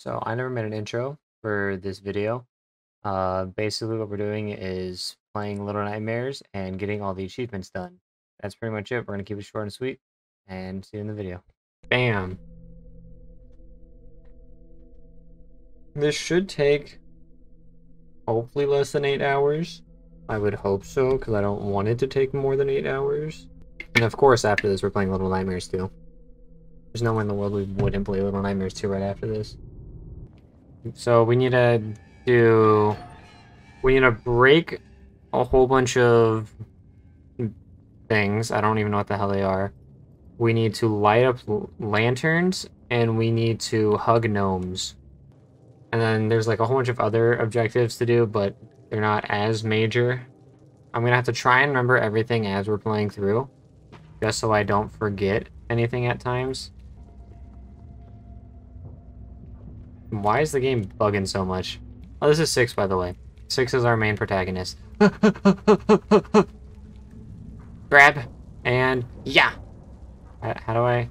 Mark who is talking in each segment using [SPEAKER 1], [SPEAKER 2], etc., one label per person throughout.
[SPEAKER 1] So I never made an intro for this video. Uh, basically what we're doing is playing Little Nightmares and getting all the achievements done. That's pretty much it. We're going to keep it short and sweet and see you in the video. Bam! This should take hopefully less than 8 hours. I would hope so because I don't want it to take more than 8 hours. And of course after this we're playing Little Nightmares 2. There's no way in the world we wouldn't play Little Nightmares 2 right after this. So we need to do... We need to break a whole bunch of things. I don't even know what the hell they are. We need to light up lanterns, and we need to hug gnomes. And then there's like a whole bunch of other objectives to do, but they're not as major. I'm gonna have to try and remember everything as we're playing through, just so I don't forget anything at times. Why is the game bugging so much? Oh, this is Six, by the way. Six is our main protagonist. Grab. And yeah. How do I...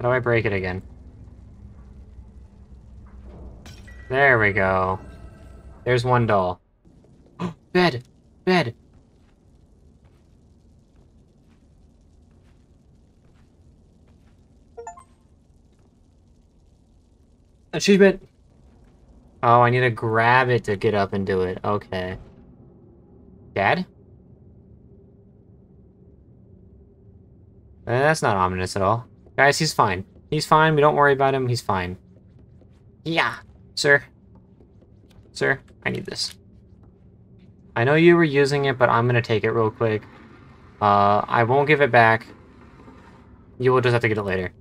[SPEAKER 1] How do I break it again? There we go. There's one doll. bed! Bed! Achievement! Oh, I need to grab it to get up and do it. Okay. Dad? Eh, that's not ominous at all. Guys, he's fine. He's fine. We don't worry about him. He's fine. Yeah. Sir. Sir, I need this. I know you were using it, but I'm going to take it real quick. Uh, I won't give it back. You will just have to get it later.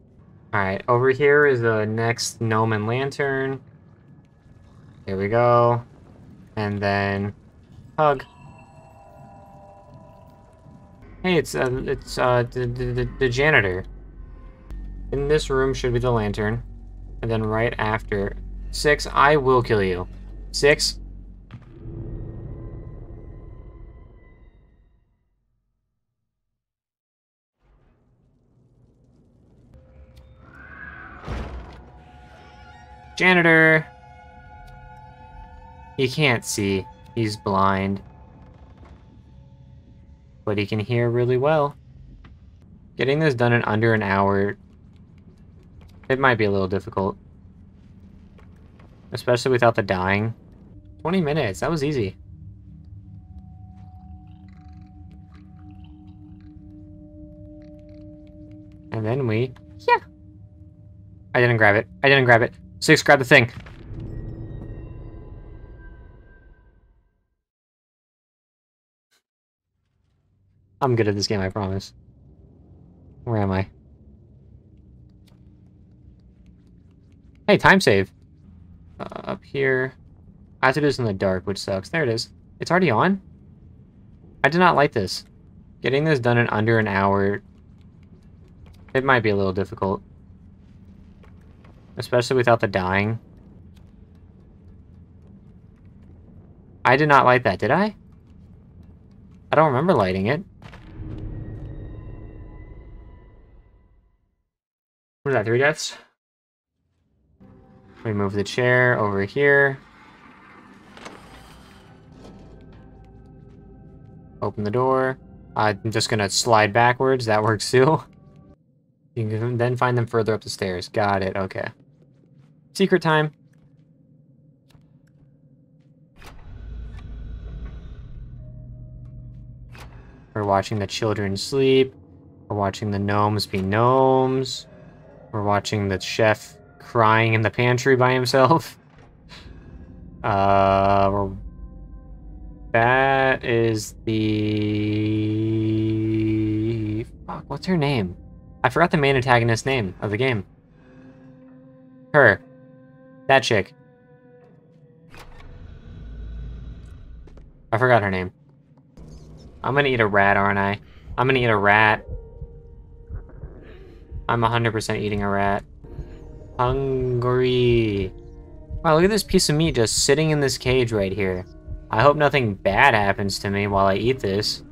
[SPEAKER 1] Alright, over here is the next gnome and lantern. Here we go. And then hug. Hey, it's uh, it's uh, the, the, the janitor. In this room should be the lantern. And then right after... Six, I will kill you. Six, Janitor! He can't see. He's blind. But he can hear really well. Getting this done in under an hour, it might be a little difficult. Especially without the dying. 20 minutes, that was easy. And then we... Yeah! I didn't grab it. I didn't grab it. Six, grab the thing. I'm good at this game, I promise. Where am I? Hey, time save. Uh, up here. I have to do this in the dark, which sucks. There it is. It's already on? I did not like this. Getting this done in under an hour... It might be a little difficult. Especially without the dying. I did not light that, did I? I don't remember lighting it. What is that, three deaths? We move the chair over here. Open the door. I'm just gonna slide backwards, that works too. You can then find them further up the stairs. Got it, okay. Secret time. We're watching the children sleep. We're watching the gnomes be gnomes. We're watching the chef crying in the pantry by himself. Uh, that is the... Fuck, what's her name? I forgot the main antagonist name of the game. Her. That chick. I forgot her name. I'm gonna eat a rat, aren't I? I'm gonna eat a rat. I'm 100% eating a rat. Hungry. Wow, look at this piece of meat just sitting in this cage right here. I hope nothing bad happens to me while I eat this.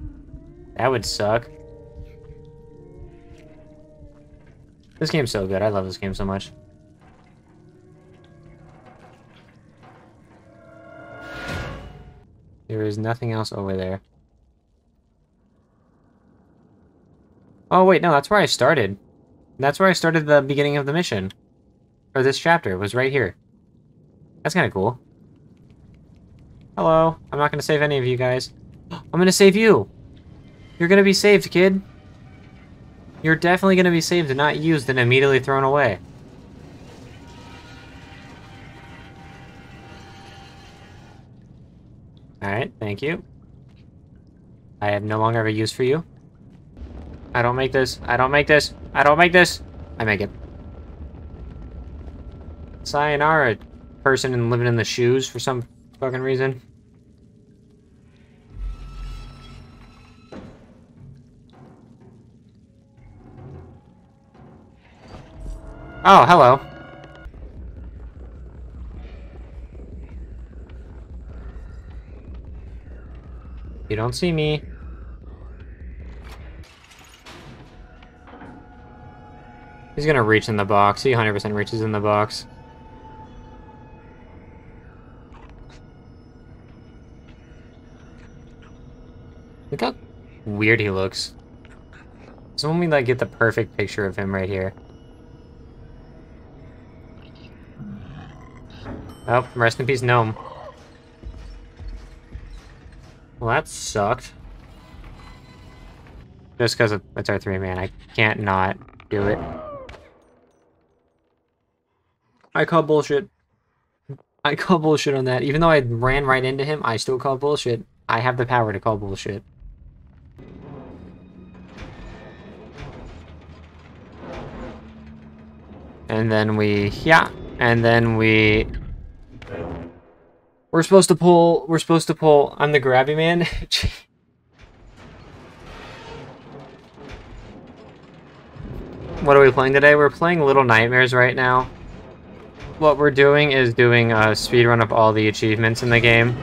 [SPEAKER 1] That would suck. This game's so good. I love this game so much. There is nothing else over there. Oh, wait, no, that's where I started. That's where I started the beginning of the mission. Or this chapter, was right here. That's kind of cool. Hello. I'm not going to save any of you guys. I'm going to save you. You're going to be saved, kid. You're definitely going to be saved and not used and immediately thrown away. Thank you. I have no longer have a use for you. I don't make this. I don't make this. I don't make this. I make it. Sayonara, person and living in the shoes for some fucking reason. Oh, hello. You don't see me. He's gonna reach in the box. He 100% reaches in the box. Look how weird he looks. So when we like get the perfect picture of him right here. Oh, rest in peace, Gnome. Well, that sucked. Just because it's our three man, I can't not do it. I call bullshit. I call bullshit on that. Even though I ran right into him, I still call bullshit. I have the power to call bullshit. And then we, yeah, and then we we're supposed to pull, we're supposed to pull, I'm the grabby man. what are we playing today? We're playing Little Nightmares right now. What we're doing is doing a speed run of all the achievements in the game.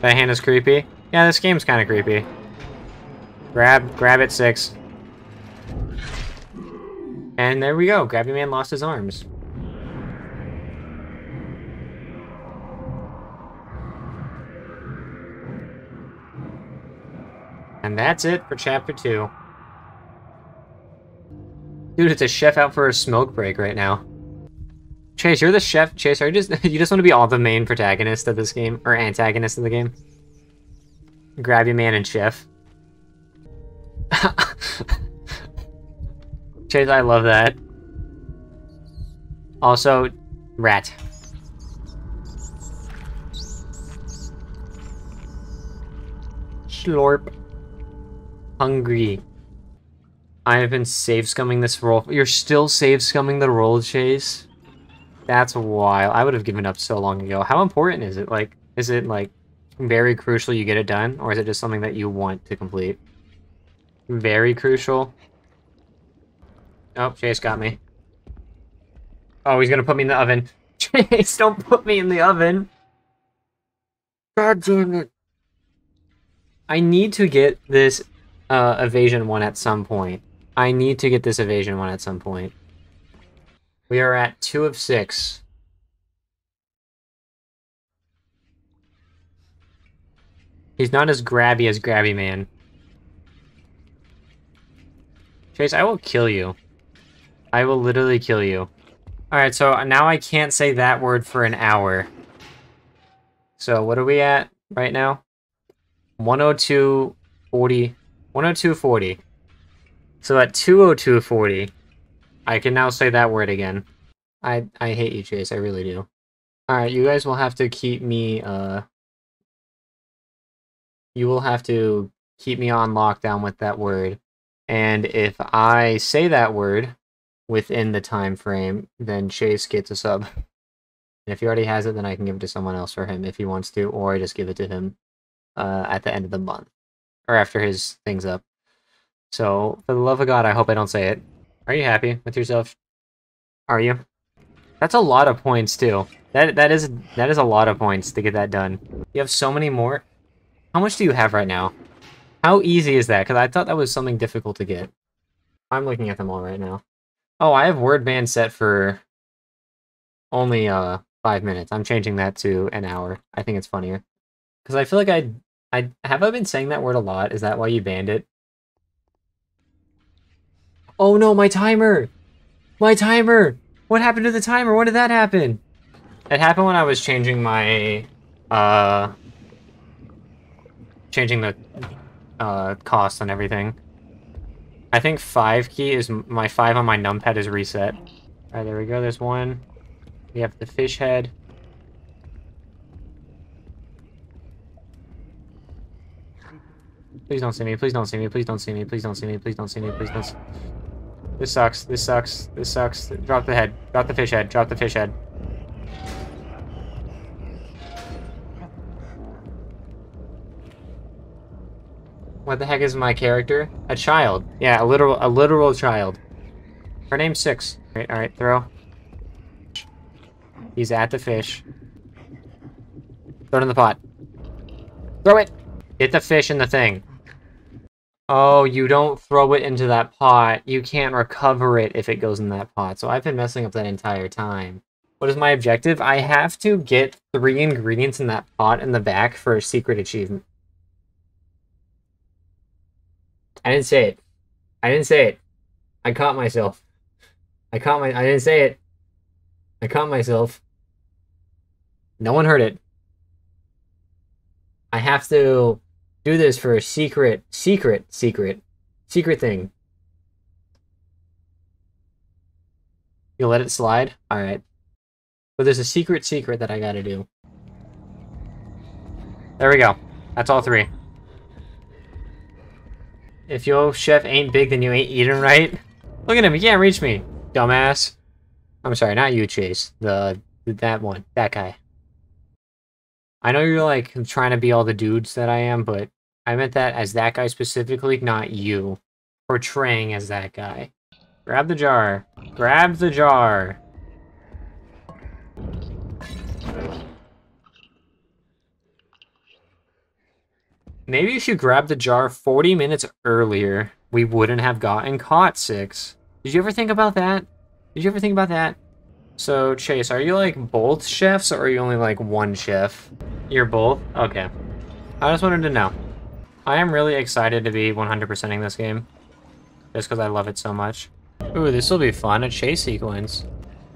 [SPEAKER 1] That hand is creepy. Yeah, this game's kind of creepy. Grab, grab it, six. And there we go. Grabby Man lost his arms. And that's it for chapter two. Dude, it's a chef out for a smoke break right now. Chase, you're the chef. Chase, are you just you just want to be all the main protagonist of this game or antagonist of the game? Grabby man and chef. Chase, I love that. Also, rat. Slorp. Hungry. I have been save scumming this roll. You're still save scumming the roll, Chase? That's wild. I would have given up so long ago. How important is it? Like, is it like very crucial you get it done, or is it just something that you want to complete? Very crucial. Oh, Chase got me. Oh, he's gonna put me in the oven. Chase, don't put me in the oven! God damn it. I need to get this uh, evasion one at some point. I need to get this evasion one at some point. We are at two of six. He's not as grabby as Grabby Man. Chase, I will kill you. I will literally kill you. Alright, so now I can't say that word for an hour. So what are we at right now? 102.40. 102.40. So at 202.40, I can now say that word again. I, I hate you, Chase. I really do. Alright, you guys will have to keep me, uh, you will have to keep me on lockdown with that word. And if I say that word within the time frame, then Chase gets a sub. And if he already has it, then I can give it to someone else for him if he wants to, or I just give it to him uh, at the end of the month or after his thing's up. So, for the love of God, I hope I don't say it. Are you happy with yourself? Are you? That's a lot of points too. That that is that is a lot of points to get that done. You have so many more. How much do you have right now? How easy is that? Because I thought that was something difficult to get. I'm looking at them all right now. Oh, I have word band set for only uh five minutes. I'm changing that to an hour. I think it's funnier. Because I feel like I I have I been saying that word a lot? Is that why you banned it? Oh no, my timer! My timer! What happened to the timer? When did that happen? It happened when I was changing my, uh, changing the, uh, cost and everything. I think 5 key is, my 5 on my numpad is reset. Alright, there we go, there's one. We have the fish head. Please don't see me, please don't see me, please don't see me, please don't see me, please don't see me, please don't see me. This sucks, this sucks, this sucks. Drop the head, drop the fish head, drop the fish head. What the heck is my character? A child. Yeah, a literal a literal child. Her name's Six. Alright, alright, throw. He's at the fish. Throw it in the pot. Throw it! Hit the fish in the thing. Oh, you don't throw it into that pot. You can't recover it if it goes in that pot. So I've been messing up that entire time. What is my objective? I have to get three ingredients in that pot in the back for a secret achievement. I didn't say it. I didn't say it. I caught myself. I caught my. I didn't say it. I caught myself. No one heard it. I have to do this for a secret, secret, secret, secret thing. You'll let it slide? Alright. But there's a secret secret that I gotta do. There we go. That's all three. If your chef ain't big, then you ain't eating right. Look at him, he can't reach me, dumbass. I'm sorry, not you, Chase. The that one, that guy. I know you're like trying to be all the dudes that I am, but I meant that as that guy specifically, not you. Portraying as that guy. Grab the jar. Grab the jar. Maybe if you grabbed the jar 40 minutes earlier, we wouldn't have gotten caught six. Did you ever think about that? Did you ever think about that? So, Chase, are you like both chefs or are you only like one chef? You're both? Okay. I just wanted to know. I am really excited to be 100%ing this game. Just because I love it so much. Ooh, this will be fun. A chase sequence.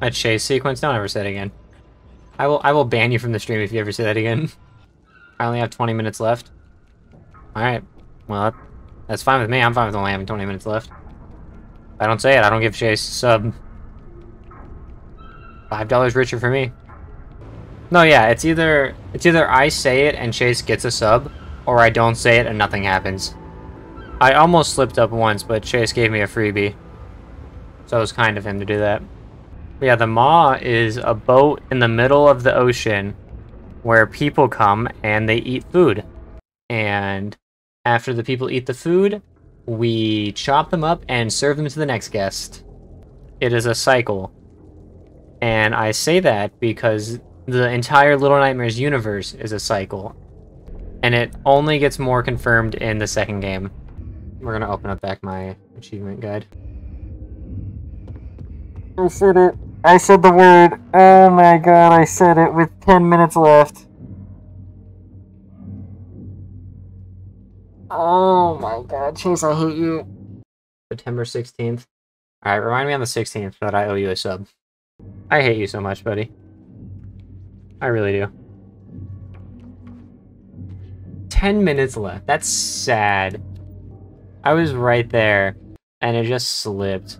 [SPEAKER 1] A chase sequence? Don't ever say it again. I will I will ban you from the stream if you ever say that again. I only have 20 minutes left. Alright. Well, that's fine with me. I'm fine with only having 20 minutes left. If I don't say it, I don't give Chase sub. $5 richer for me. No, yeah, it's either it's either I say it and Chase gets a sub, or I don't say it and nothing happens. I almost slipped up once, but Chase gave me a freebie. So it was kind of him to do that. But yeah, the Maw is a boat in the middle of the ocean where people come and they eat food. And after the people eat the food, we chop them up and serve them to the next guest. It is a cycle. And I say that because the entire Little Nightmares universe is a cycle. And it only gets more confirmed in the second game. We're gonna open up back my achievement guide. I said it. I said the word. Oh my god, I said it with 10 minutes left. Oh my god, Chase, I hate you. September 16th. Alright, remind me on the 16th that I owe you a sub. I hate you so much, buddy. I really do. 10 minutes left. That's sad. I was right there, and it just slipped.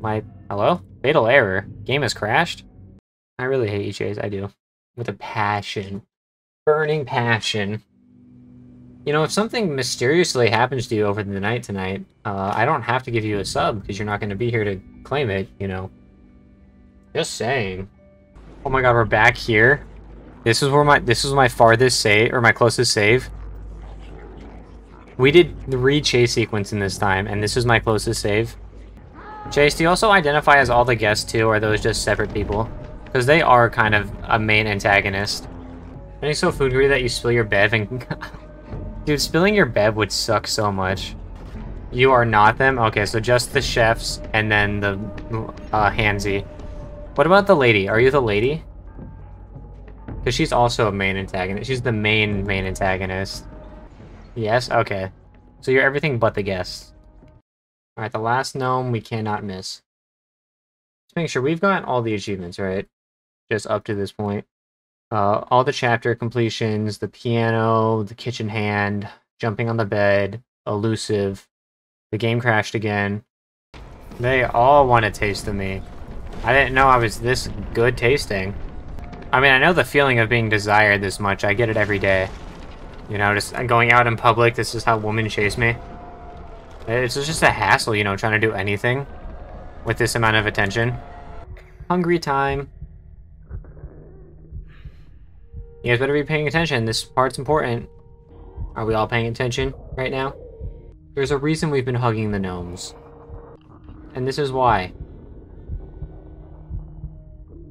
[SPEAKER 1] My... Hello? Fatal error. Game has crashed? I really hate you, Chase. I do. With a passion. Burning passion. You know, if something mysteriously happens to you over the night tonight, uh, I don't have to give you a sub because you're not going to be here to claim it, you know. Just saying. Oh my god, we're back here. This is where my this is my farthest save or my closest save. We did three chase sequence in this time, and this is my closest save. Chase, do you also identify as all the guests too, or are those just separate people? Because they are kind of a main antagonist. Are you so food greedy that you spill your bev and... Dude, spilling your bev would suck so much. You are not them? Okay, so just the chefs and then the uh, Hansy. What about the lady? Are you the lady? Because she's also a main antagonist. She's the main main antagonist. Yes? Okay. So you're everything but the guests. Alright, the last gnome we cannot miss. Let's make sure we've got all the achievements, right? Just up to this point. Uh, all the chapter completions, the piano, the kitchen hand, jumping on the bed, elusive, the game crashed again. They all want a taste of me. I didn't know I was this good tasting. I mean, I know the feeling of being desired this much. I get it every day. You know, just going out in public, this is how women chase me. It's just a hassle, you know, trying to do anything with this amount of attention. Hungry time. You guys better be paying attention. This part's important. Are we all paying attention right now? There's a reason we've been hugging the gnomes. And this is why.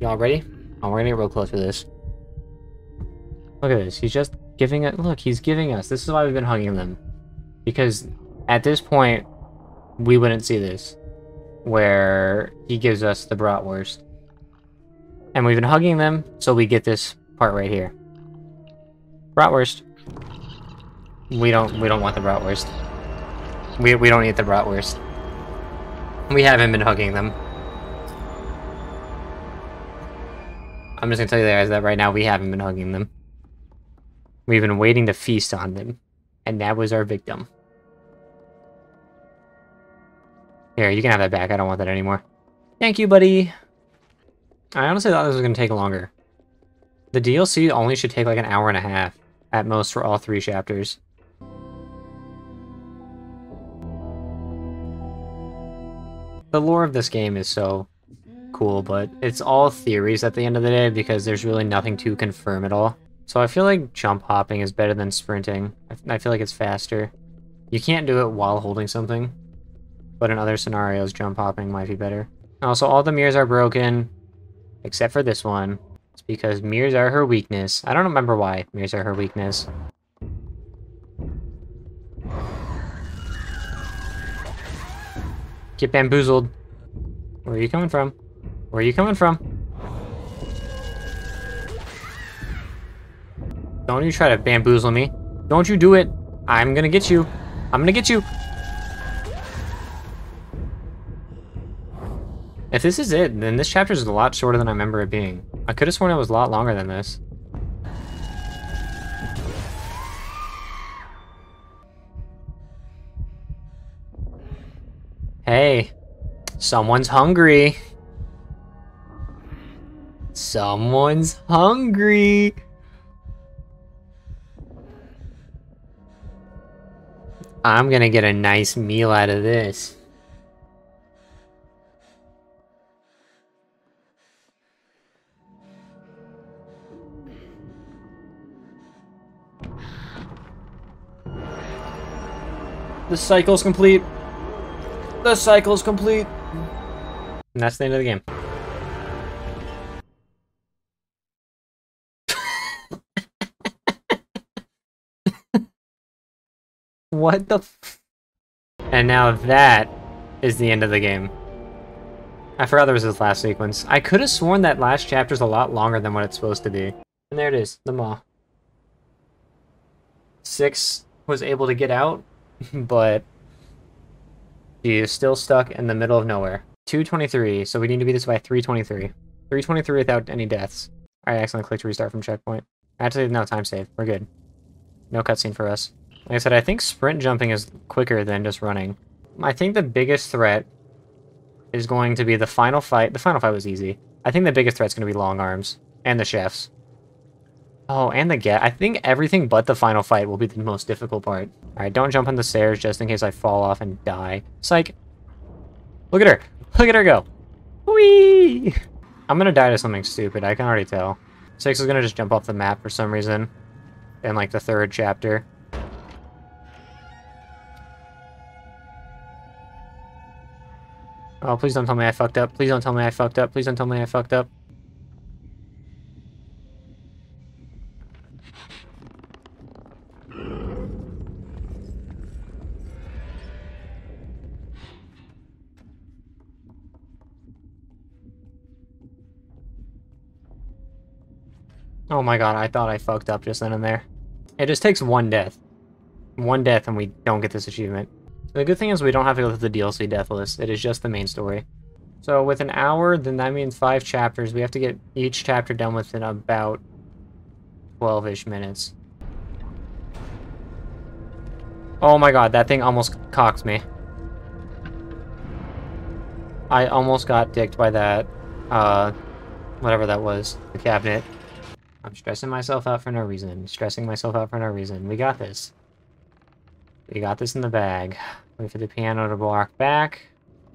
[SPEAKER 1] Y'all ready? Oh, we're gonna get real close for this. Look at this. He's just giving it. Look, he's giving us. This is why we've been hugging them. Because at this point, we wouldn't see this. Where he gives us the bratwurst. And we've been hugging them, so we get this part right here. Bratwurst. We don't we don't want the bratwurst. We we don't eat the bratwurst. We haven't been hugging them. I'm just gonna tell you guys that right now we haven't been hugging them. We've been waiting to feast on them. And that was our victim. Here, you can have that back. I don't want that anymore. Thank you, buddy. I honestly thought this was gonna take longer. The DLC only should take like an hour and a half at most for all three chapters. The lore of this game is so cool, but it's all theories at the end of the day because there's really nothing to confirm at all. So I feel like jump hopping is better than sprinting. I, I feel like it's faster. You can't do it while holding something, but in other scenarios, jump hopping might be better. Also, all the mirrors are broken, except for this one. It's because mirrors are her weakness. I don't remember why mirrors are her weakness. Get bamboozled. Where are you coming from? Where are you coming from? Don't you try to bamboozle me. Don't you do it. I'm gonna get you. I'm gonna get you. If this is it, then this chapter is a lot shorter than I remember it being. I could have sworn it was a lot longer than this. Hey, someone's hungry. Someone's hungry. I'm gonna get a nice meal out of this. The cycle's complete. The cycle's complete. And that's the end of the game. what the And now that is the end of the game. I forgot there was this last sequence. I could have sworn that last chapter's a lot longer than what it's supposed to be. And there it is, the maw. Six was able to get out, but she is still stuck in the middle of nowhere. 223, so we need to beat this by 323. 323 without any deaths. I accidentally clicked restart from checkpoint. Actually, no, time save. We're good. No cutscene for us. Like I said, I think sprint jumping is quicker than just running. I think the biggest threat is going to be the final fight. The final fight was easy. I think the biggest threat is going to be long arms and the chefs. Oh, and the get. I think everything but the final fight will be the most difficult part. Alright, don't jump on the stairs just in case I fall off and die. Psych. Look at her. Look at her go. Whee! I'm gonna die to something stupid. I can already tell. Six is gonna just jump off the map for some reason. In like the third chapter. Oh, please don't tell me I fucked up. Please don't tell me I fucked up. Please don't tell me I fucked up. Oh my god, I thought I fucked up just then and there. It just takes one death. One death and we don't get this achievement. The good thing is we don't have to go through the DLC death list. It is just the main story. So with an hour, then that means five chapters. We have to get each chapter done within about 12-ish minutes. Oh my god, that thing almost cocked me. I almost got dicked by that, uh, whatever that was, the cabinet. I'm stressing myself out for no reason. Stressing myself out for no reason. We got this. We got this in the bag. Wait for the piano to block back.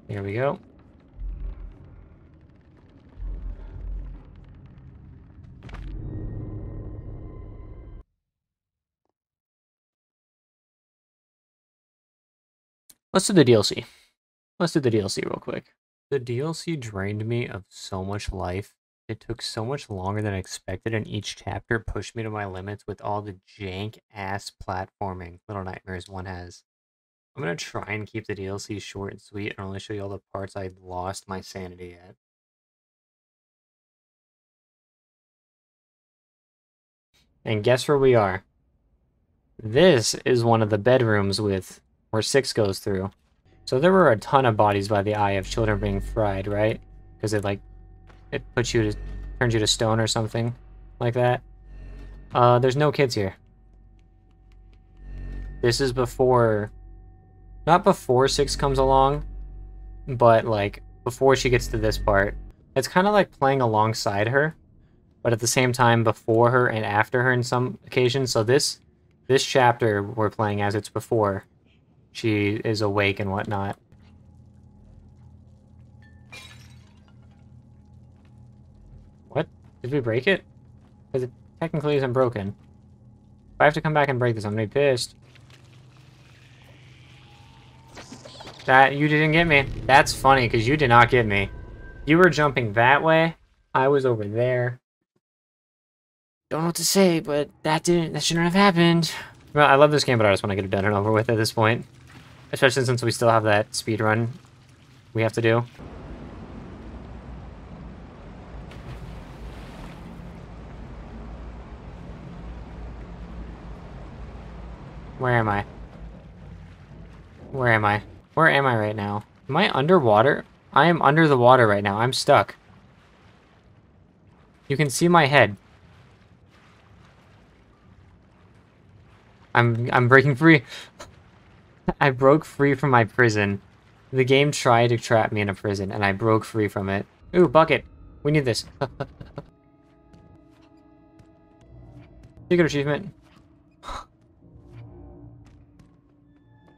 [SPEAKER 1] Here we go. Let's do the DLC. Let's do the DLC real quick. The DLC drained me of so much life it took so much longer than I expected, and each chapter pushed me to my limits with all the jank ass platforming Little Nightmares 1 has. I'm gonna try and keep the DLC short and sweet and only show you all the parts I lost my sanity at. And guess where we are? This is one of the bedrooms with where six goes through. So there were a ton of bodies by the eye of children being fried, right? Because it like it puts you to turns you to stone or something like that. Uh, there's no kids here. This is before, not before six comes along, but like before she gets to this part. It's kind of like playing alongside her, but at the same time before her and after her in some occasions. So this this chapter we're playing as it's before she is awake and whatnot. Did we break it? Because it technically isn't broken. If I have to come back and break this, I'm gonna be pissed. That, you didn't get me. That's funny, because you did not get me. You were jumping that way. I was over there. Don't know what to say, but that didn't, that shouldn't have happened. Well, I love this game, but I just want to get it done and over with at this point. Especially since we still have that speed run we have to do. Where am I? Where am I? Where am I right now? Am I underwater? I am under the water right now. I'm stuck. You can see my head. I'm I'm breaking free. I broke free from my prison. The game tried to trap me in a prison, and I broke free from it. Ooh, bucket. We need this. Secret achievement.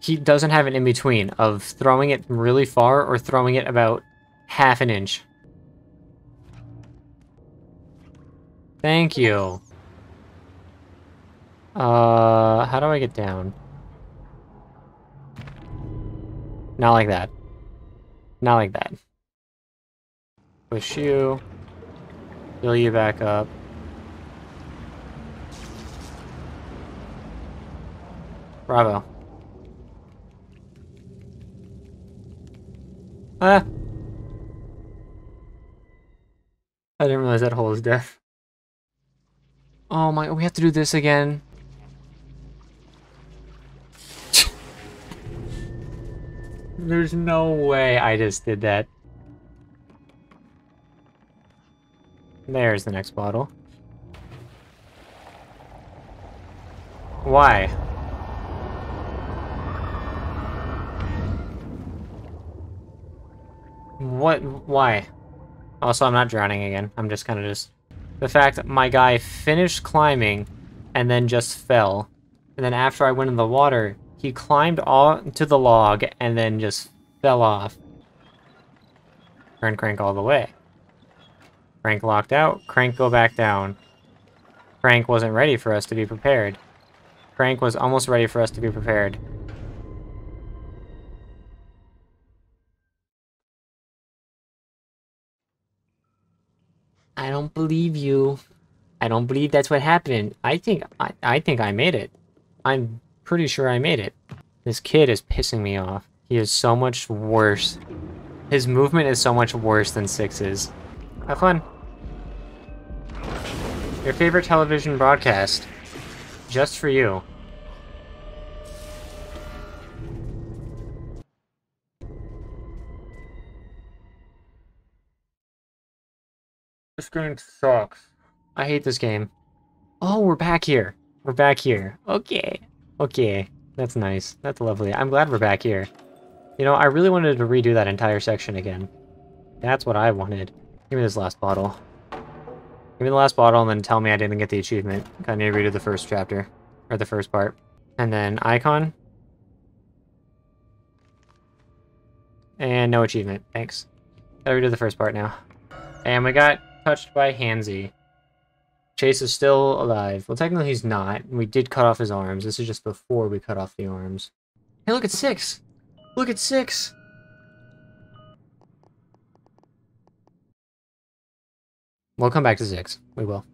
[SPEAKER 1] He doesn't have an in-between of throwing it really far or throwing it about half an inch. Thank you. Uh, how do I get down? Not like that. Not like that. Push you. Fill you back up. Bravo. Ah! I didn't realize that hole is death. Oh my, we have to do this again. There's no way I just did that. There's the next bottle. Why? What? Why? Also, I'm not drowning again. I'm just kind of just... The fact that my guy finished climbing and then just fell. And then after I went in the water, he climbed onto the log and then just fell off. Turn crank all the way. Crank locked out. Crank go back down. Crank wasn't ready for us to be prepared. Crank was almost ready for us to be prepared. I don't believe you. I don't believe that's what happened. I think I, I think I made it. I'm pretty sure I made it. This kid is pissing me off. He is so much worse. His movement is so much worse than Six's. Have fun. Your favorite television broadcast. Just for you. This game sucks. I hate this game. Oh, we're back here. We're back here. Okay. Okay. That's nice. That's lovely. I'm glad we're back here. You know, I really wanted to redo that entire section again. That's what I wanted. Give me this last bottle. Give me the last bottle and then tell me I didn't get the achievement. I need to redo the first chapter. Or the first part. And then icon. And no achievement. Thanks. Gotta redo the first part now. And we got touched by Hansy. Chase is still alive. Well, technically he's not. We did cut off his arms. This is just before we cut off the arms. Hey, look at six! Look at six! We'll come back to six. We will.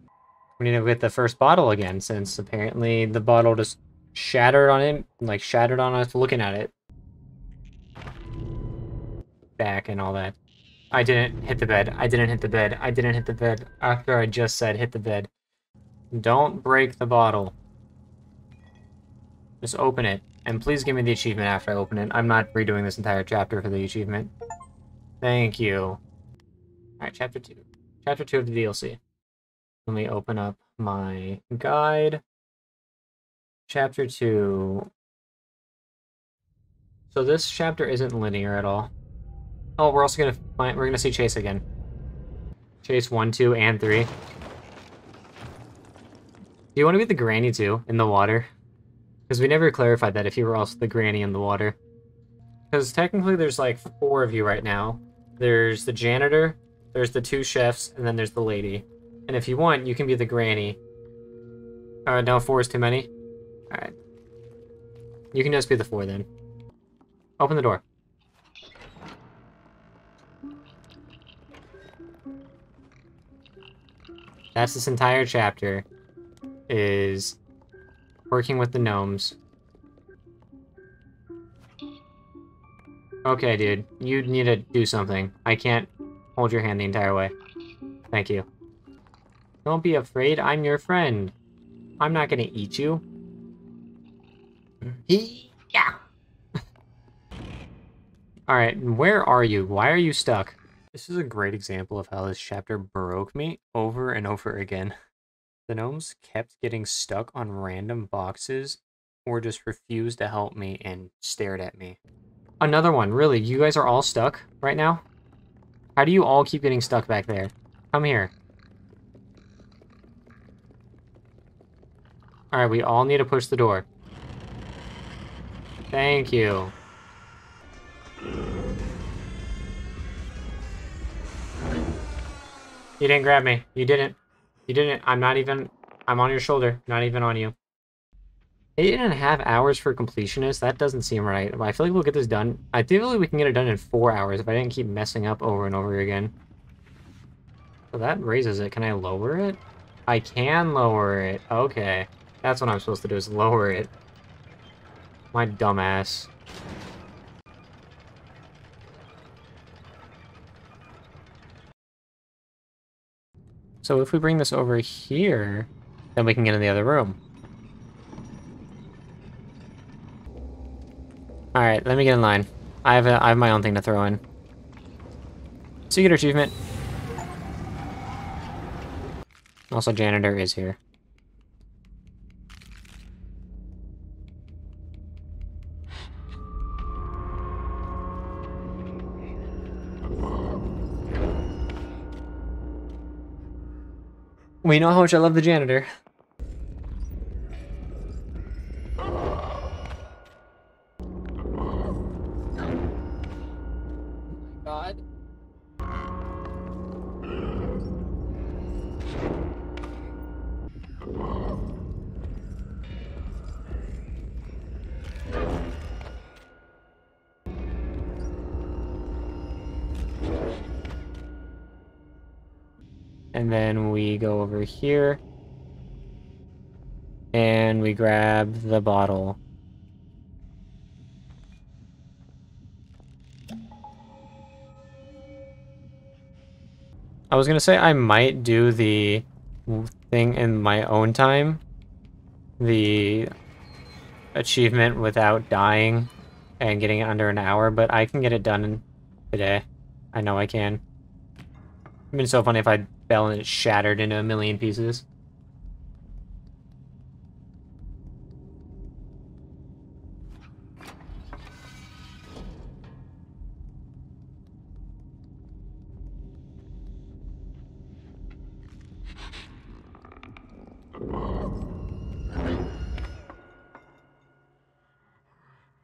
[SPEAKER 1] We need to get the first bottle again, since apparently the bottle just shattered on him, like shattered on us looking at it. Back and all that. I didn't hit the bed. I didn't hit the bed. I didn't hit the bed after I just said hit the bed. Don't break the bottle. Just open it. And please give me the achievement after I open it. I'm not redoing this entire chapter for the achievement. Thank you. Alright, chapter 2. Chapter 2 of the DLC. Let me open up my guide. Chapter 2. So this chapter isn't linear at all. Oh, we're also gonna find, we're gonna see Chase again. Chase 1, 2, and 3. Do you want to be the granny too, in the water? Because we never clarified that if you were also the granny in the water. Because technically there's like four of you right now. There's the janitor, there's the two chefs, and then there's the lady. And if you want, you can be the granny. Alright, no, four is too many? Alright. You can just be the four then. Open the door. That's this entire chapter, is working with the gnomes. Okay, dude. You need to do something. I can't hold your hand the entire way. Thank you. Don't be afraid, I'm your friend. I'm not gonna eat you. Yeah. Alright, where are you? Why are you stuck? This is a great example of how this chapter broke me over and over again. The gnomes kept getting stuck on random boxes or just refused to help me and stared at me. Another one, really, you guys are all stuck right now? How do you all keep getting stuck back there? Come here. Alright, we all need to push the door. Thank you. You didn't grab me. You didn't. You didn't. I'm not even... I'm on your shoulder. Not even on you. Eight and a half hours for completionist? That doesn't seem right. I feel like we'll get this done. I feel like we can get it done in four hours if I didn't keep messing up over and over again. So that raises it. Can I lower it? I can lower it. Okay. That's what I'm supposed to do, is lower it. My dumbass. So if we bring this over here, then we can get in the other room. Alright, let me get in line. I have, a, I have my own thing to throw in. Secret achievement. Also, janitor is here. We know how much I love the janitor. Over here. And we grab the bottle. I was gonna say I might do the thing in my own time. The achievement without dying and getting it under an hour, but I can get it done today. I know I can. It'd been so funny if I fell and it shattered into a million pieces.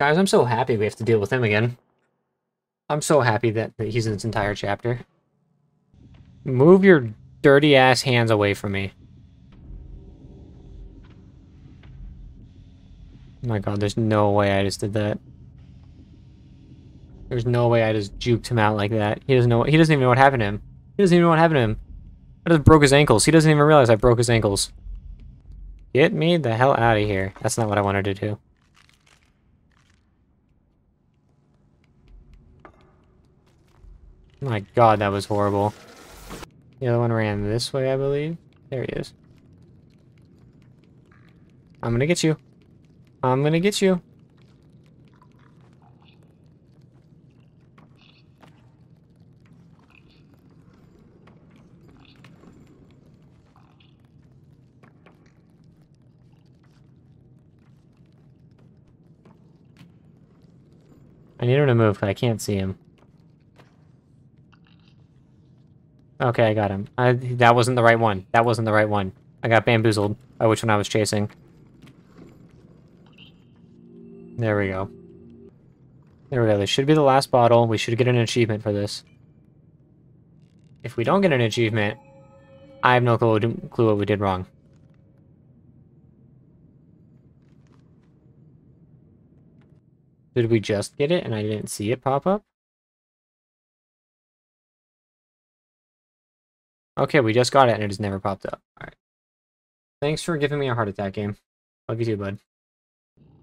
[SPEAKER 1] Guys, I'm so happy we have to deal with him again. I'm so happy that, that he's in this entire chapter. Move your dirty ass hands away from me. Oh my god, there's no way I just did that. There's no way I just juked him out like that. He doesn't know he doesn't even know what happened to him. He doesn't even know what happened to him. I just broke his ankles. He doesn't even realize I broke his ankles. Get me the hell out of here. That's not what I wanted to do. My god, that was horrible. The other one ran this way, I believe. There he is. I'm gonna get you. I'm gonna get you. I need him to move, because I can't see him. Okay, I got him. I, that wasn't the right one. That wasn't the right one. I got bamboozled by which one I was chasing. There we go. There we go. This should be the last bottle. We should get an achievement for this. If we don't get an achievement, I have no clue, clue what we did wrong. Did we just get it and I didn't see it pop up? Okay, we just got it and it has never popped up. Alright. Thanks for giving me a heart attack game. Love you too, bud.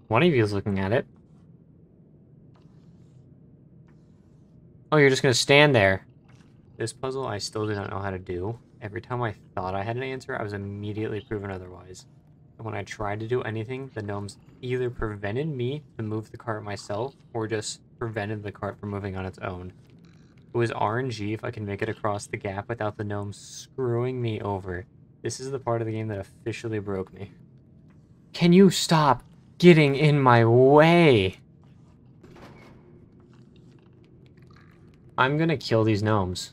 [SPEAKER 1] One of you is looking at it. Oh, you're just gonna stand there. This puzzle I still do not know how to do. Every time I thought I had an answer, I was immediately proven otherwise. And when I tried to do anything, the gnomes either prevented me to move the cart myself, or just prevented the cart from moving on its own. It was RNG if I can make it across the gap without the gnomes screwing me over. This is the part of the game that officially broke me. Can you stop getting in my way? I'm gonna kill these gnomes.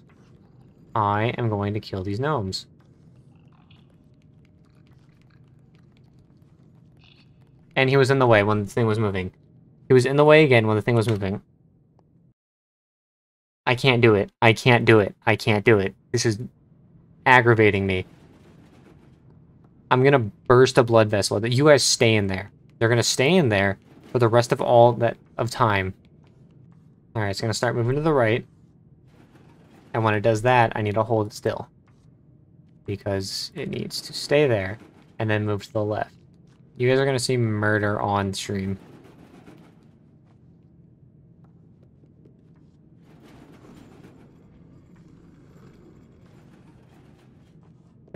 [SPEAKER 1] I am going to kill these gnomes. And he was in the way when the thing was moving. He was in the way again when the thing was moving. I can't do it. I can't do it. I can't do it. This is aggravating me. I'm gonna burst a blood vessel. You guys stay in there. They're gonna stay in there for the rest of all that of time. Alright, it's gonna start moving to the right. And when it does that, I need to hold it still. Because it needs to stay there and then move to the left. You guys are gonna see murder on stream.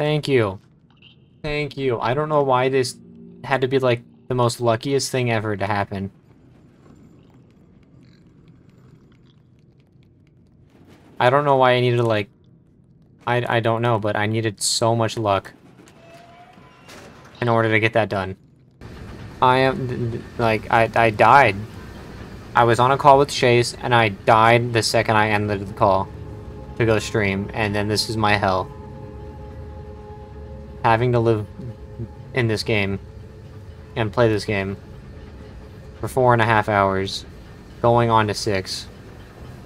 [SPEAKER 1] Thank you. Thank you. I don't know why this had to be like the most luckiest thing ever to happen. I don't know why I needed like... I, I don't know, but I needed so much luck in order to get that done. I am, like, I, I died. I was on a call with Chase, and I died the second I ended the call to go stream, and then this is my hell having to live in this game and play this game for four and a half hours, going on to six,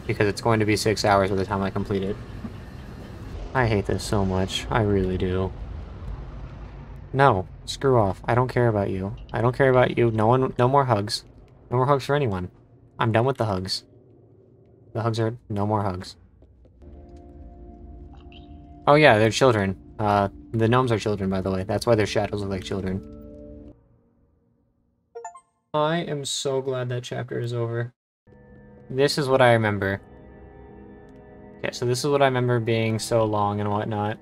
[SPEAKER 1] because it's going to be six hours by the time I complete it. I hate this so much. I really do. No, screw off. I don't care about you. I don't care about you. No one, no more hugs. No more hugs for anyone. I'm done with the hugs. The hugs are, no more hugs. Oh yeah, they're children. Uh, the gnomes are children, by the way. That's why their shadows look like children. I am so glad that chapter is over. This is what I remember. Okay, so this is what I remember being so long and whatnot.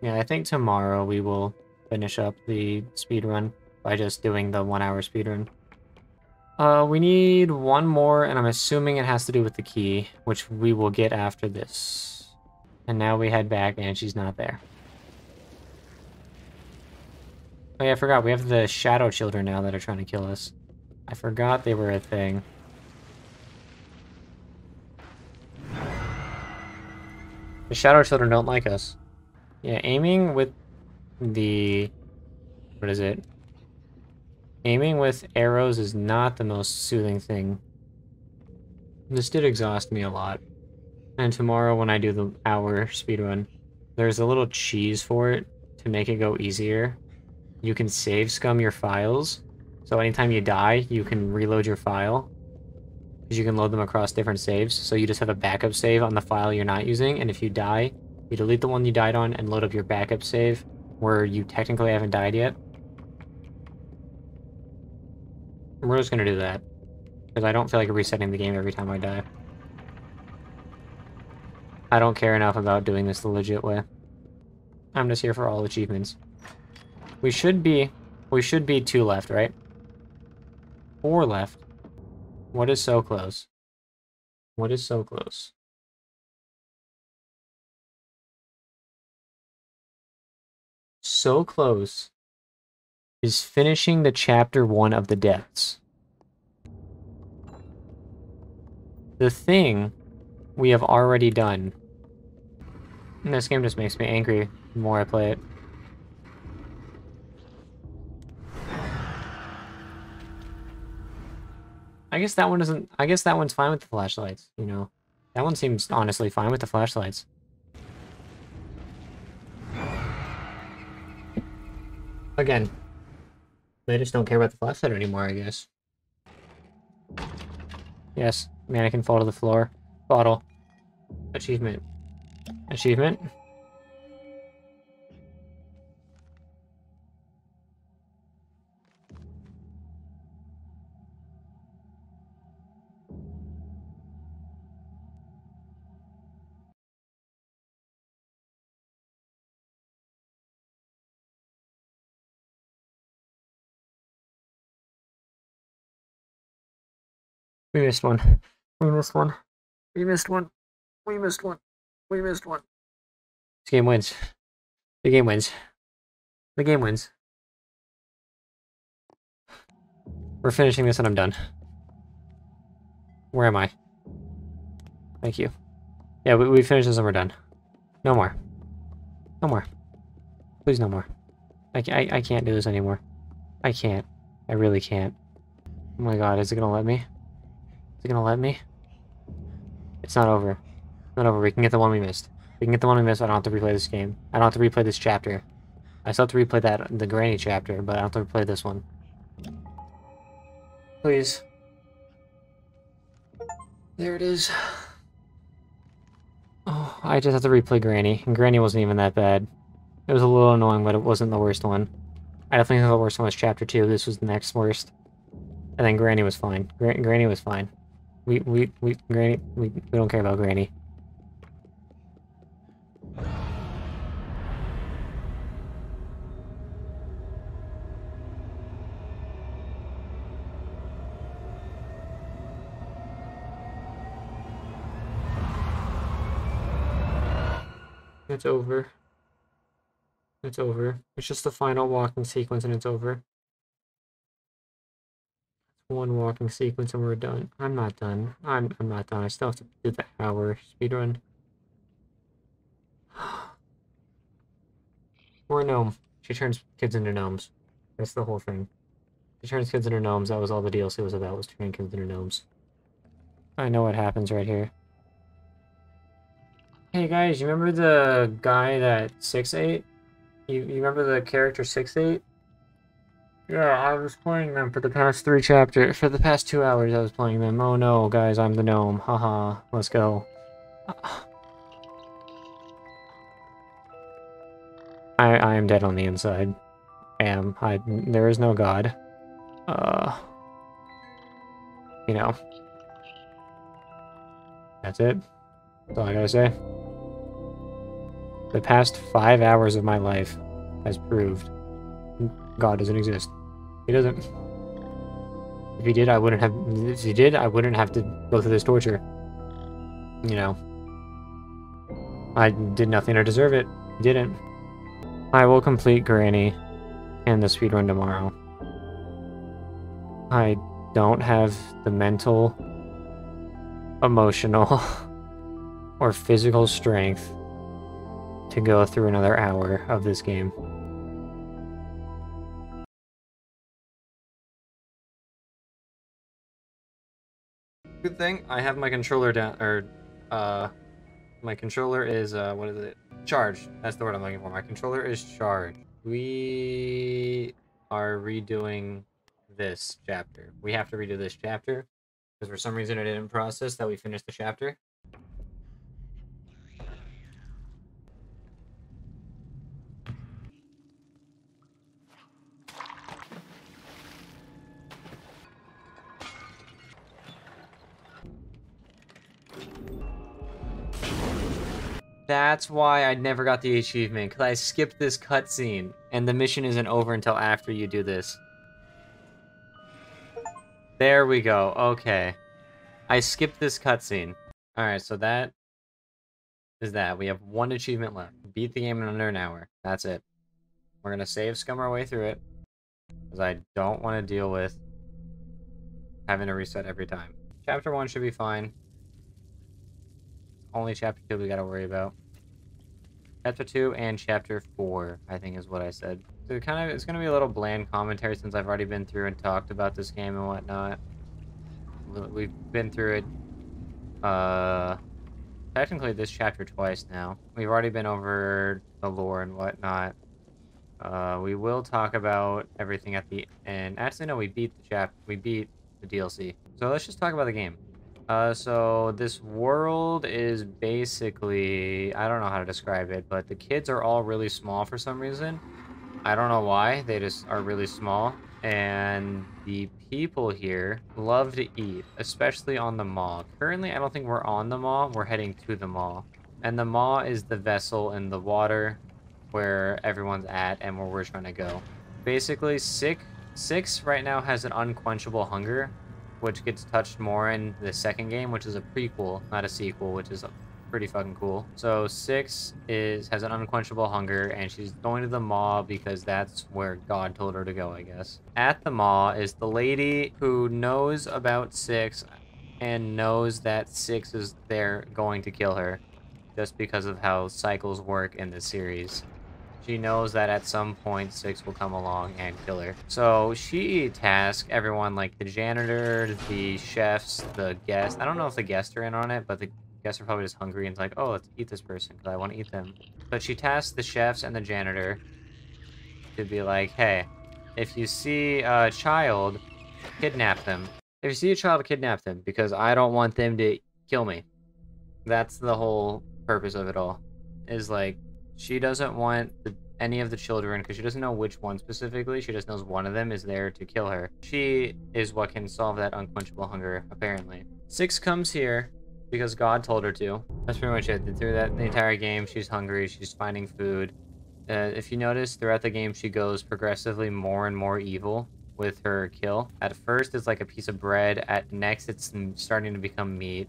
[SPEAKER 1] Yeah, I think tomorrow we will finish up the speed run by just doing the one hour speed run. Uh, we need one more, and I'm assuming it has to do with the key, which we will get after this. And now we head back, and she's not there. Oh yeah, I forgot, we have the Shadow Children now that are trying to kill us. I forgot they were a thing. The Shadow Children don't like us. Yeah, aiming with the... What is it? Aiming with arrows is not the most soothing thing. This did exhaust me a lot. And tomorrow when I do the hour speedrun, there's a little cheese for it to make it go easier. You can save scum your files. So anytime you die, you can reload your file. Because you can load them across different saves. So you just have a backup save on the file you're not using. And if you die, you delete the one you died on and load up your backup save where you technically haven't died yet. We're just gonna do that. Because I don't feel like resetting the game every time I die. I don't care enough about doing this the legit way. I'm just here for all achievements. We should be... We should be two left, right? Four left. What is so close? What is so close? So close is finishing the chapter one of the depths. The thing we have already done. And this game just makes me angry the more I play it. I guess that one doesn't... I guess that one's fine with the flashlights, you know. That one seems honestly fine with the flashlights. Again, they just don't care about the flashlight anymore, I guess. Yes, mannequin fall to the floor. Bottle. Achievement. Achievement. We missed one. We missed one. We missed one. We missed one. We missed one. This game wins. The game wins. The game wins. We're finishing this and I'm done. Where am I? Thank you. Yeah, we, we finished this and we're done. No more. No more. Please no more. I, I, I can't do this anymore. I can't. I really can't. Oh my god, is it gonna let me? Gonna let me? It's not over. not over. We can get the one we missed. We can get the one we missed. I don't have to replay this game. I don't have to replay this chapter. I still have to replay that the granny chapter, but I don't have to replay this one. Please. There it is. Oh, I just have to replay Granny. And Granny wasn't even that bad. It was a little annoying, but it wasn't the worst one. I definitely think the worst one was Chapter 2. This was the next worst. And then Granny was fine. Granny was fine. We, we, we, Granny, we, we don't care about Granny. It's over. It's over. It's just the final walking sequence and it's over one walking sequence and we're done. I'm not done. I'm, I'm not done. I still have to do the hour speedrun. We're a gnome. She turns kids into gnomes. That's the whole thing. She turns kids into gnomes. That was all the DLC was about, was turning kids into gnomes. I know what happens right here. Hey guys, you remember the guy that Six ate? You, you remember the character Six ate? Yeah, I was playing them for the past three chapters. For the past two hours, I was playing them. Oh no, guys, I'm the gnome. Haha, let's go. I, I am dead on the inside. Am. I, there is no God. Uh... You know. That's it. That's all I gotta say. The past five hours of my life has proved God doesn't exist. He doesn't. If he did, I wouldn't have. If he did, I wouldn't have to go through this torture. You know. I did nothing to deserve it. Didn't. I will complete Granny and the speedrun tomorrow. I don't have the mental, emotional, or physical strength to go through another hour of this game. Good thing I have my controller down, or, uh, my controller is, uh, what is it? Charged. That's the word I'm looking for. My controller is charged. We are redoing this chapter. We have to redo this chapter because for some reason it didn't process that we finished the chapter. That's why I never got the achievement, because I skipped this cutscene, and the mission isn't over until after you do this. There we go, okay. I skipped this cutscene. Alright, so that is that. We have one achievement left. Beat the game in under an hour. That's it. We're gonna save scum our way through it, because I don't want to deal with having to reset every time. Chapter 1 should be fine only chapter 2 we gotta worry about. Chapter 2 and chapter 4, I think is what I said. So kind of it's gonna be a little bland commentary since I've already been through and talked about this game and whatnot. We've been through it uh technically this chapter twice now. We've already been over the lore and whatnot. Uh, we will talk about everything at the end. Actually, no, we beat the chap. We beat the DLC. So let's just talk about the game. Uh, so this world is basically, I don't know how to describe it, but the kids are all really small for some reason. I don't know why, they just are really small. And the people here love to eat, especially on the maw. Currently, I don't think we're on the maw, we're heading to the maw. And the maw is the vessel in the water where everyone's at and where we're trying to go. Basically, Six right now has an unquenchable hunger, which gets touched more in the second game, which is a prequel, not a sequel, which is pretty fucking cool. So Six is has an unquenchable hunger, and she's going to the maw because that's where God told her to go, I guess. At the maw is the lady who knows about Six and knows that Six is there going to kill her just because of how cycles work in the series. She knows that at some point Six will come along and kill her. So she tasks everyone like the janitor, the chefs, the guests. I don't know if the guests are in on it, but the guests are probably just hungry and like, oh, let's eat this person because I want to eat them. But she tasks the chefs and the janitor to be like, hey, if you see a child, kidnap them. If you see a child, kidnap them because I don't want them to kill me. That's the whole purpose of it all. Is like she doesn't want the, any of the children because she doesn't know which one specifically. She just knows one of them is there to kill her. She is what can solve that unquenchable hunger, apparently. Six comes here because God told her to. That's pretty much it. Through that the entire game, she's hungry. She's finding food. Uh, if you notice, throughout the game, she goes progressively more and more evil with her kill. At first, it's like a piece of bread. At next, it's starting to become meat.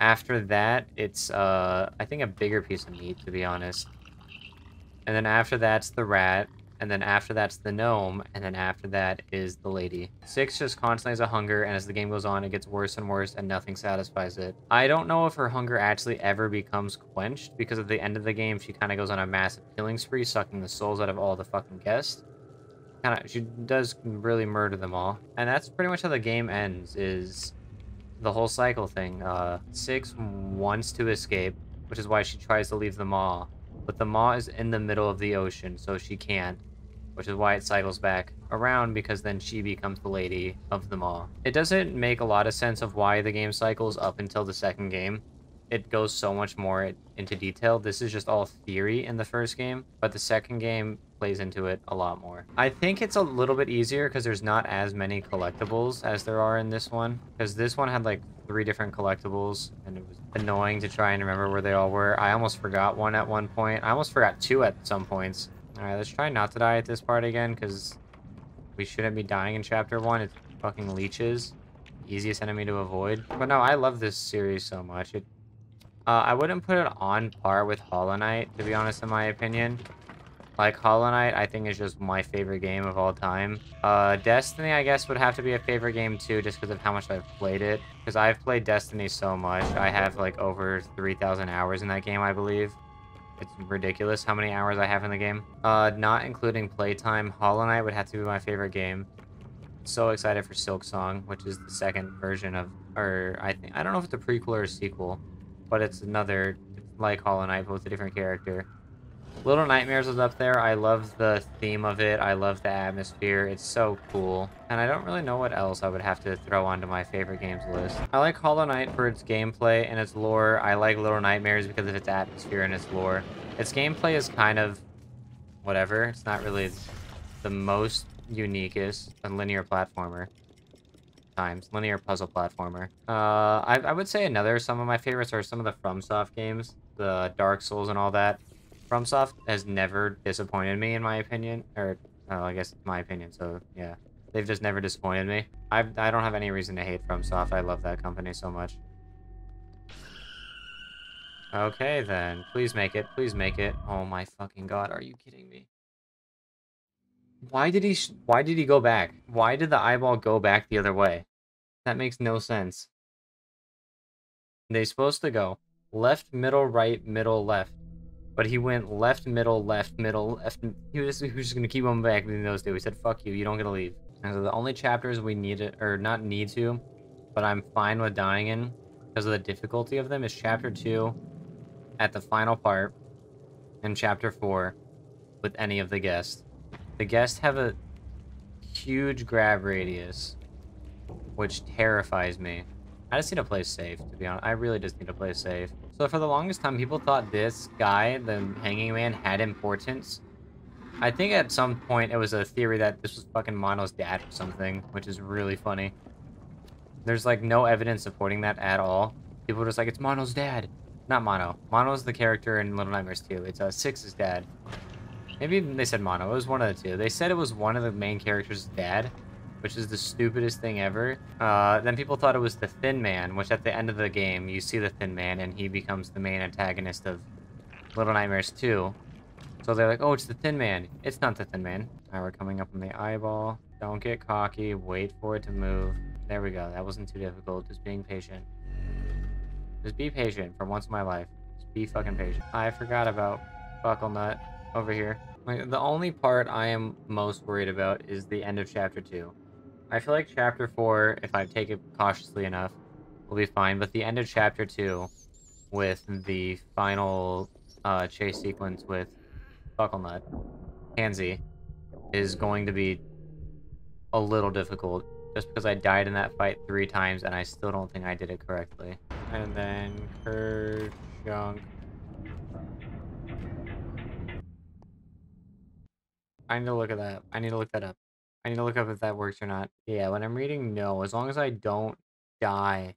[SPEAKER 1] After that, it's, uh, I think a bigger piece of meat, to be honest and then after that's the rat, and then after that's the gnome, and then after that is the lady. Six just constantly has a hunger, and as the game goes on, it gets worse and worse, and nothing satisfies it. I don't know if her hunger actually ever becomes quenched, because at the end of the game, she kind of goes on a massive killing spree, sucking the souls out of all the fucking guests. Kind of, she does really murder them all. And that's pretty much how the game ends, is the whole cycle thing. Uh, Six wants to escape, which is why she tries to leave the maw but the Maw is in the middle of the ocean, so she can't. Which is why it cycles back around, because then she becomes the lady of the Maw. It doesn't make a lot of sense of why the game cycles up until the second game. it goes so much more into detail. This is just all theory in the first game, but the second game plays into it a lot more. I think it's a little bit easier because there's not as many collectibles as there are in this one. Because this one had like three different collectibles and it was annoying to try and remember where they all were. I almost forgot one at one point. I almost forgot two at some points. Alright, let's try not to die at this part again because we shouldn't be dying in chapter one. It's fucking leeches. Easiest enemy to avoid. But no, I love this series so much. It uh, I wouldn't put it on par with Hollow Knight, to be honest, in my opinion. Like, Hollow Knight, I think, is just my favorite game of all time. Uh, Destiny, I guess, would have to be a favorite game, too, just because of how much I've played it. Because I've played Destiny so much. I have, like, over 3,000 hours in that game, I believe. It's ridiculous how many hours I have in the game. Uh, not including playtime, Hollow Knight would have to be my favorite game. So excited for Silksong, which is the second version of, or I think, I don't know if it's a prequel or a sequel but it's another, like Hollow Knight, but with a different character. Little Nightmares was up there. I love the theme of it. I love the atmosphere. It's so cool. And I don't really know what else I would have to throw onto my favorite games list. I like Hollow Knight for its gameplay and its lore. I like Little Nightmares because of its atmosphere and its lore. Its gameplay is kind of whatever. It's not really the most uniquest a linear platformer times. Linear puzzle platformer. Uh, I, I would say another, some of my favorites are some of the FromSoft games. The Dark Souls and all that. FromSoft has never disappointed me, in my opinion. Or, I guess my opinion, so yeah. They've just never disappointed me. I, I don't have any reason to hate FromSoft. I love that company so much. Okay, then. Please make it. Please make it. Oh my fucking god, are you kidding me? Why did he why did he go back? Why did the eyeball go back the other way? That makes no sense. They're supposed to go left, middle, right, middle, left. But he went left, middle, left, middle, left. He was, he was just gonna keep on back between those two. He said, fuck you, you don't get to leave. And so the only chapters we need it, or not need to, but I'm fine with dying in because of the difficulty of them is chapter 2 at the final part and chapter 4 with any of the guests. The guests have a huge grab radius, which terrifies me. I just need to play safe, to be honest. I really just need to play safe. So for the longest time, people thought this guy, the hanging man, had importance. I think at some point it was a theory that this was fucking Mono's dad or something, which is really funny. There's like no evidence supporting that at all. People are just like, it's Mono's dad. Not Mono. Mono's the character in Little Nightmares 2. It's uh, Six's dad. Maybe they said Mono. It was one of the two. They said it was one of the main characters' dad, which is the stupidest thing ever. Uh, then people thought it was the Thin Man, which at the end of the game, you see the Thin Man, and he becomes the main antagonist of Little Nightmares 2. So they're like, oh, it's the Thin Man. It's not the Thin Man. Now we're coming up on the eyeball. Don't get cocky. Wait for it to move. There we go. That wasn't too difficult. Just being patient. Just be patient for once in my life. Just be fucking patient. I forgot about Buckle Nut over here. Like, the only part I am most worried about is the end of chapter 2. I feel like chapter 4, if I take it cautiously enough, will be fine, but the end of chapter 2 with the final uh, chase sequence with Bucklenut, Pansy, is going to be a little difficult just because I died in that fight three times and I still don't think I did it correctly. And then Kerchunk I need to look at that. I need to look that up. I need to look up if that works or not. Yeah, when I'm reading no, as long as I don't die,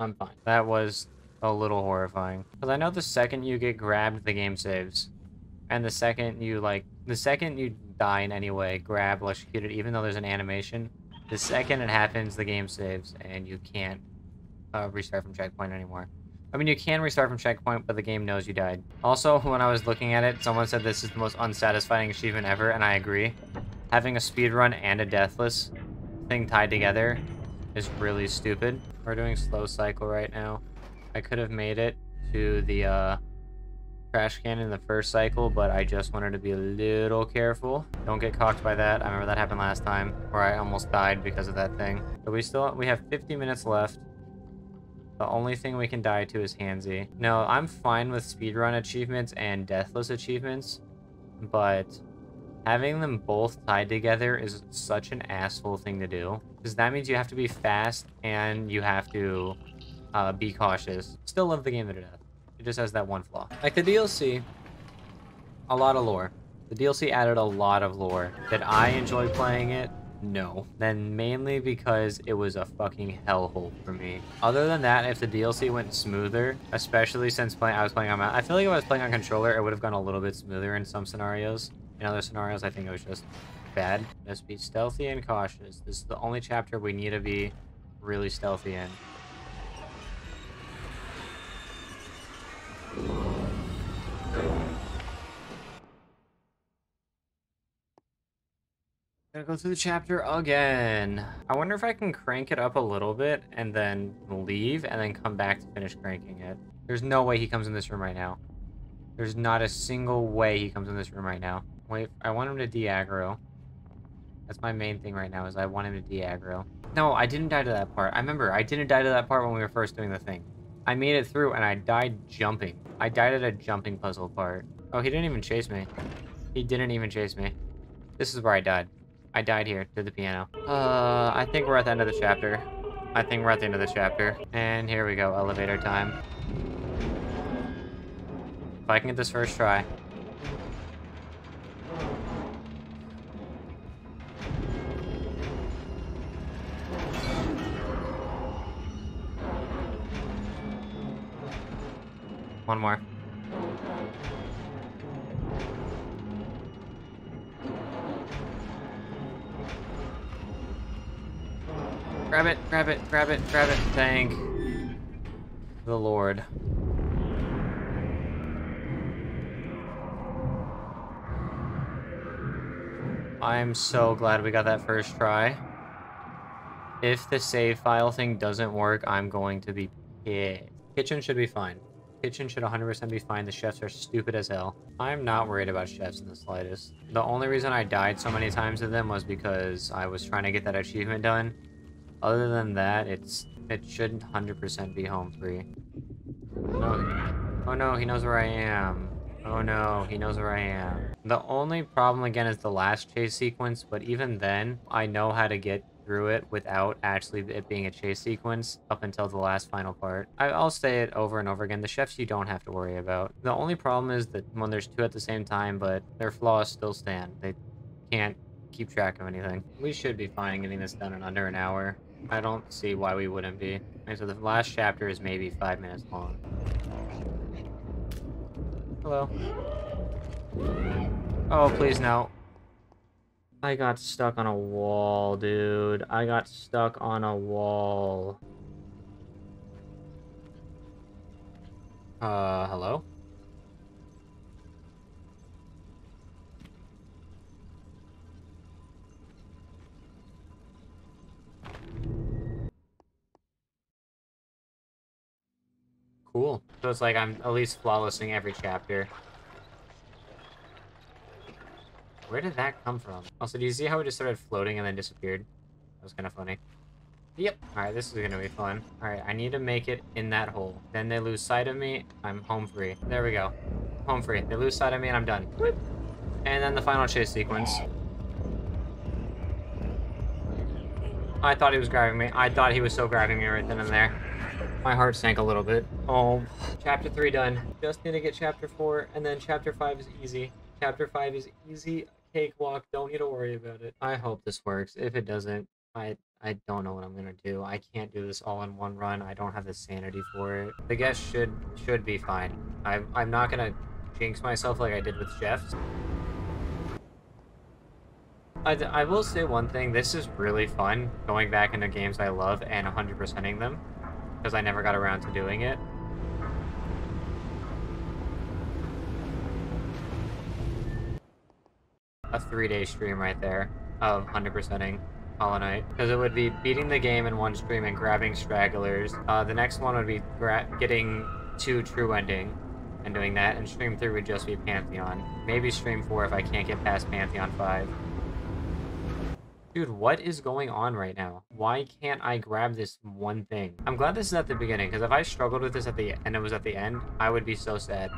[SPEAKER 1] I'm fine. That was a little horrifying. Because I know the second you get grabbed, the game saves. And the second you, like, the second you die in any way, grab, electrocuted, even though there's an animation, the second it happens, the game saves, and you can't uh, restart from checkpoint anymore. I mean, you can restart from checkpoint, but the game knows you died. Also, when I was looking at it, someone said this is the most unsatisfying achievement ever, and I agree. Having a speed run and a deathless thing tied together is really stupid. We're doing slow cycle right now. I could have made it to the uh, trash can in the first cycle, but I just wanted to be a little careful. Don't get cocked by that. I remember that happened last time, where I almost died because of that thing. But we still we have 50 minutes left. The only thing we can die to is Handsy. No, I'm fine with speedrun achievements and deathless achievements, but having them both tied together is such an asshole thing to do. Because that means you have to be fast and you have to uh, be cautious. Still love the game to death. It just has that one flaw. Like the DLC, a lot of lore. The DLC added a lot of lore. Did I enjoy playing it? No. Then mainly because it was a fucking hellhole for me. Other than that, if the DLC went smoother, especially since playing, I was playing on, my, I feel like if I was playing on controller, it would have gone a little bit smoother in some scenarios. In other scenarios, I think it was just bad. Just be stealthy and cautious. This is the only chapter we need to be really stealthy in. Gotta go through the chapter again. I wonder if I can crank it up a little bit and then leave and then come back to finish cranking it. There's no way he comes in this room right now. There's not a single way he comes in this room right now. Wait, I want him to de-aggro. That's my main thing right now is I want him to de-aggro. No, I didn't die to that part. I remember, I didn't die to that part when we were first doing the thing. I made it through and I died jumping. I died at a jumping puzzle part. Oh, he didn't even chase me. He didn't even chase me. This is where I died. I died here to the piano. Uh, I think we're at the end of the chapter. I think we're at the end of the chapter. And here we go, elevator time. If I can get this first try. One more. Grab it, grab it, grab it. Thank the Lord. I'm so glad we got that first try. If the save file thing doesn't work, I'm going to be pissed. Kitchen should be fine. Kitchen should 100% be fine. The chefs are stupid as hell. I'm not worried about chefs in the slightest. The only reason I died so many times to them was because I was trying to get that achievement done. Other than that, it's it shouldn't 100% be home free. No. Oh no, he knows where I am. Oh no, he knows where I am. The only problem again is the last chase sequence, but even then, I know how to get through it without actually it being a chase sequence up until the last final part. I, will say it over and over again, the chefs you don't have to worry about. The only problem is that when there's two at the same time, but their flaws still stand. They can't keep track of anything. We should be fine getting this done in under an hour. I don't see why we wouldn't be. So the last chapter is maybe five minutes long. Hello. Oh, please no. I got stuck on a wall, dude. I got stuck on a wall. Uh, hello? Cool. So it's like I'm at least flawlessing every chapter. Where did that come from? Also, do you see how it just started floating and then disappeared? That was kind of funny. Yep. Alright, this is gonna be fun. Alright, I need to make it in that hole. Then they lose sight of me, I'm home free. There we go. Home free. They lose sight of me and I'm done. And then the final chase sequence. I thought he was grabbing me. I thought he was so grabbing me right then and there. My heart sank a little bit. Oh, chapter 3 done. Just need to get chapter 4, and then chapter 5 is easy. Chapter 5 is easy, cakewalk, don't need to worry about it. I hope this works. If it doesn't, I I don't know what I'm gonna do. I can't do this all in one run. I don't have the sanity for it. The guess should should be fine. I'm I'm not gonna jinx myself like I did with Jeff's. I, I will say one thing, this is really fun, going back into games I love and 100%ing them because I never got around to doing it. A three-day stream right there of 100%ing Hollow Knight. Because it would be beating the game in one stream and grabbing stragglers. Uh, the next one would be getting two true ending and doing that, and stream 3 would just be Pantheon. Maybe stream 4 if I can't get past Pantheon 5. Dude, what is going on right now? Why can't I grab this one thing? I'm glad this is at the beginning, because if I struggled with this at the and it was at the end, I would be so sad.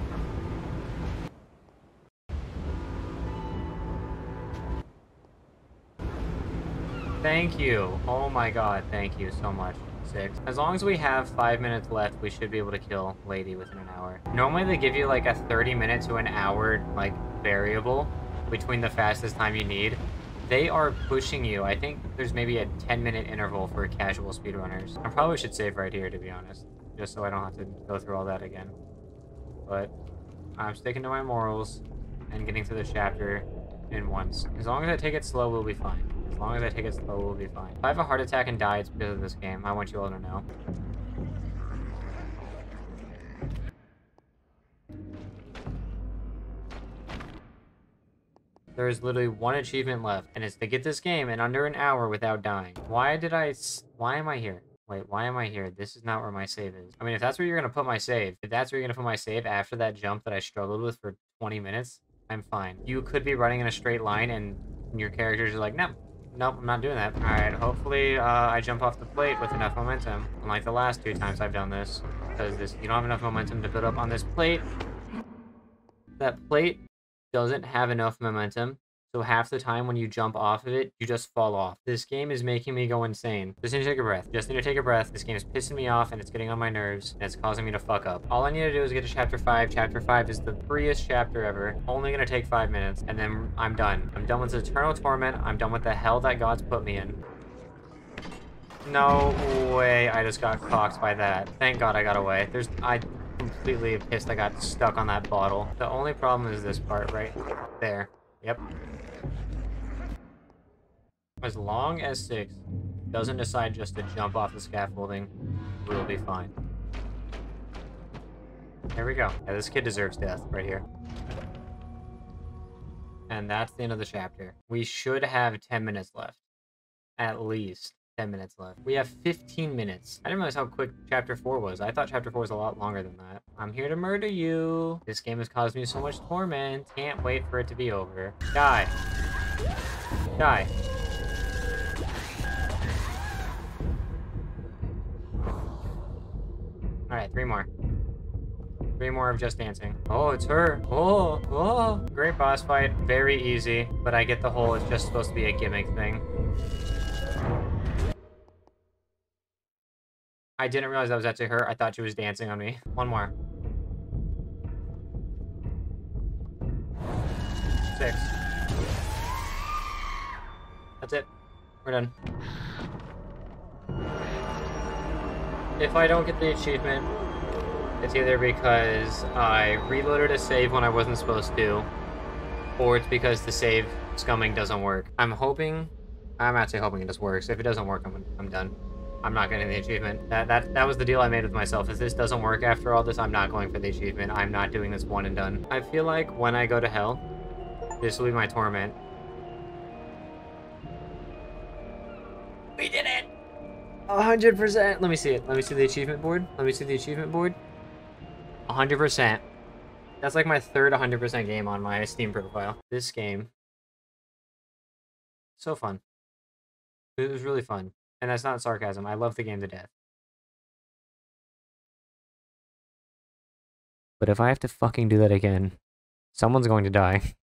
[SPEAKER 1] Thank you. Oh my god, thank you so much. six. As long as we have five minutes left, we should be able to kill Lady within an hour. Normally they give you like a 30 minute to an hour like variable between the fastest time you need. They are pushing you. I think there's maybe a 10 minute interval for casual speedrunners. I probably should save right here to be honest, just so I don't have to go through all that again. But I'm sticking to my morals and getting through the chapter in once. As long as I take it slow, we'll be fine. As long as I take it slow, we'll be fine. If I have a heart attack and die, it's because of this game. I want you all to know. There is literally one achievement left, and it's to get this game in under an hour without dying. Why did I... Why am I here? Wait, why am I here? This is not where my save is. I mean, if that's where you're going to put my save, if that's where you're going to put my save after that jump that I struggled with for 20 minutes, I'm fine. You could be running in a straight line and your characters are like, no, nope, I'm not doing that. All right, hopefully uh, I jump off the plate with enough momentum, unlike the last two times I've done this, because this you don't have enough momentum to build up on this plate. That plate doesn't have enough momentum so half the time when you jump off of it, you just fall off. This game is making me go insane. Just need to take a breath. Just need to take a breath. This game is pissing me off and it's getting on my nerves and it's causing me to fuck up. All I need to do is get to chapter 5. Chapter 5 is the freest chapter ever. Only gonna take 5 minutes and then I'm done. I'm done with this eternal torment. I'm done with the hell that God's put me in. No way I just got cocked by that. Thank God I got away. There's... I completely pissed I got stuck on that bottle. The only problem is this part right there. Yep. As long as Six doesn't decide just to jump off the scaffolding, we'll be fine. There we go. Yeah, this kid deserves death right here. And that's the end of the chapter. We should have 10 minutes left. At least 10 minutes left. We have 15 minutes. I didn't realize how quick chapter 4 was. I thought chapter 4 was a lot longer than that. I'm here to murder you. This game has caused me so much torment. Can't wait for it to be over. Die. Die. Alright, three more. Three more of just dancing. Oh, it's her. Oh, oh. Great boss fight. Very easy. But I get the whole it's just supposed to be a gimmick thing. I didn't realize that was actually her. I thought she was dancing on me. One more. Six. That's it. We're done. If I don't get the achievement, it's either because I reloaded a save when I wasn't supposed to, or it's because the save scumming doesn't work. I'm hoping, I'm actually hoping it just works. If it doesn't work, I'm, I'm done. I'm not getting the achievement. That, that that was the deal I made with myself. If this doesn't work after all this, I'm not going for the achievement. I'm not doing this one and done. I feel like when I go to hell, this will be my torment. We did it! 100%! Let me see it. Let me see the achievement board. Let me see the achievement board. 100%. That's like my third 100% game on my Steam profile. This game. So fun. It was really fun. And that's not sarcasm. I love the game to death. But if I have to fucking do that again, someone's going to die.